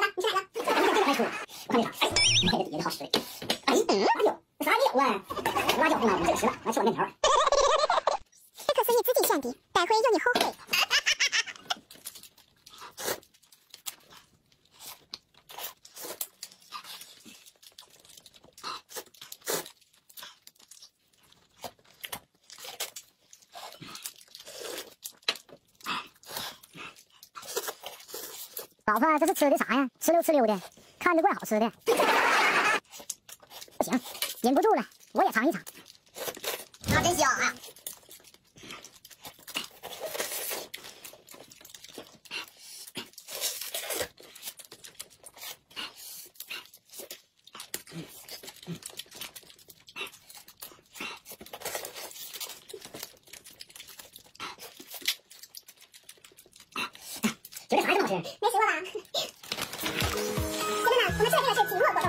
来一个吧，你去哪个？这个太粗，我看这个，哎，你看这底下好实。哎，哪有？啊？辣椒不拿，我们这个吃了，来吃碗面条。不可思议，自己选的，待会有你后悔。老婆，这是吃的啥呀？哧溜哧溜的，看着怪好吃的。不行，忍不住了，我也尝一尝。啊，真香啊！觉得啥这么好吃？没吃过吧？姐妹们，我们设定的是紧握果冻，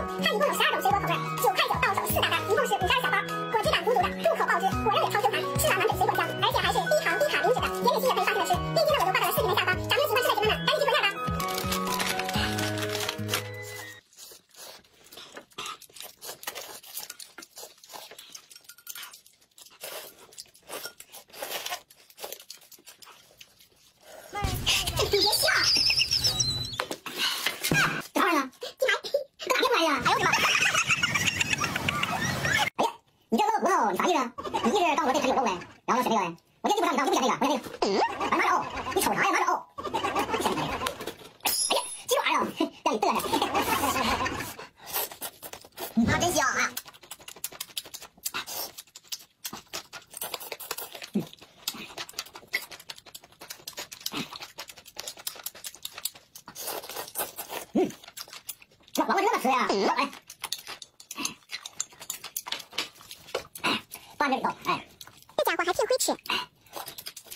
你别笑。这玩意儿呢？进来，干啥玩意儿？哎呦我的妈！哎呀，你这个葡萄，你啥意思？你意思告诉我这里有肉呗？然后选这个呗？我这就不让你当，就不选这个，我选这个。嗯，哎妈哦，你瞅啥呀？妈的哦，哎呀，这玩意儿让你嘚瑟。啊，真香啊！这黄瓜就这么吃呀？哎，放这里头，哎，这家伙还挺会吃。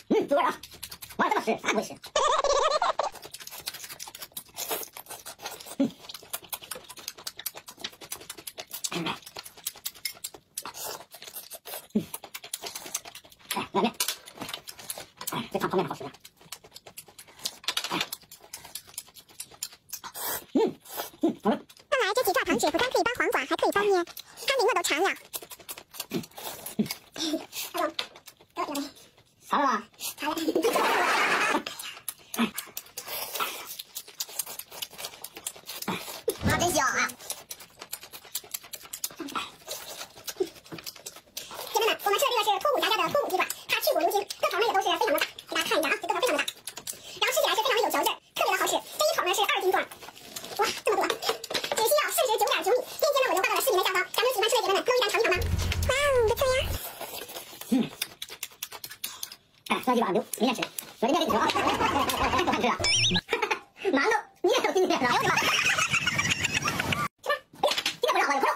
嗯，猪味儿啊，往这么吃，啥也不会吃。哎，面面，哎，这汤泡面好吃。哎，嗯嗯，好吃。看来这鸡爪糖纸不但可以拌黄瓜，还可以拌面，看得我都馋了。阿龙，给我一个。尝了吧？好了。啊，真香啊！姐妹们，我们吃的这个是脱骨夹夹的脱骨鸡爪，它去骨如金，个头呢也都是非常的大，给大家看一下啊，这个头非常的大，然后吃起来是非常的有嚼劲儿，特别的好吃。这一口呢是二斤装，哇，这么多，只需要四十九点九米。链接呢我就发到了视频的下方，咱们喜欢吃的姐妹们都一单尝一尝吧。哇哦，不错呀！哎，这鸡爪留明天吃，我这面给你吃啊，太不好吃了。馒头，你也有今天了，哎呦我的妈！吃，哎呀，今天不让我有扣肉。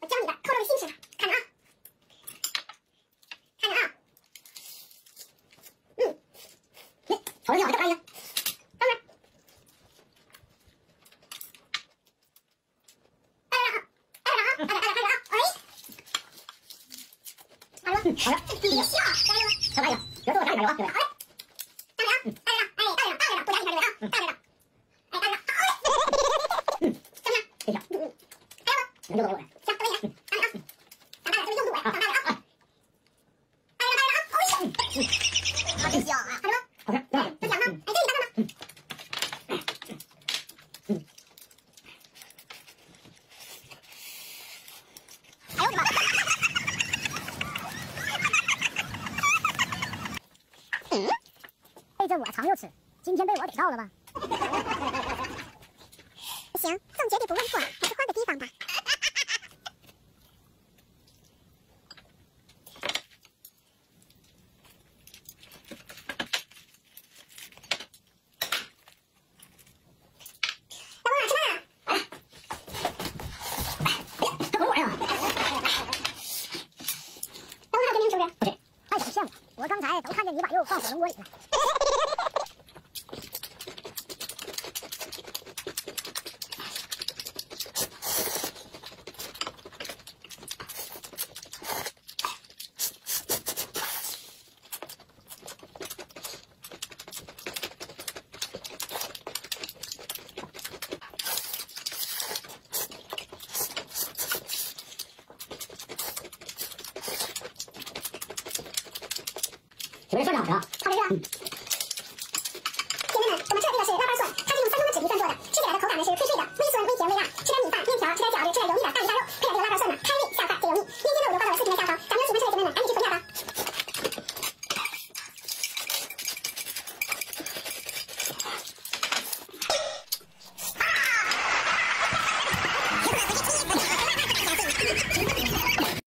我教你的扣肉的新吃法，看着啊，看着啊，嗯，你瞅着你好，再看一个。等会儿，哎呀，哎呀，哎呀，哎呀，哎呀，哎，好了，嗯，好了，别笑，加油！再来一个，别做我啥里边有啊，对吧？大着啊，大着啊，哎，大着，大着，不压一下这位啊，大着，哎，大着，哎，嗯，怎么样？这小，嗯，还有吗？能多多我。行，可以了，大着啊，长大了，这个硬度哎，长大了啊，大着，大着啊，哎，好真香啊，好了吗？好吃，多好吃。真香吗？哎，这你大着吗？哎呦我的妈！被这我尝又吃，今天被我逮到了吧？不 行，总觉得不稳妥，还是换个地方吧。老公吃饭了，这口味啊！老公还有冰是不是？不是，太想骗我！我刚才都看见你把肉放火龙锅里了。有人涮着好吃了。好吃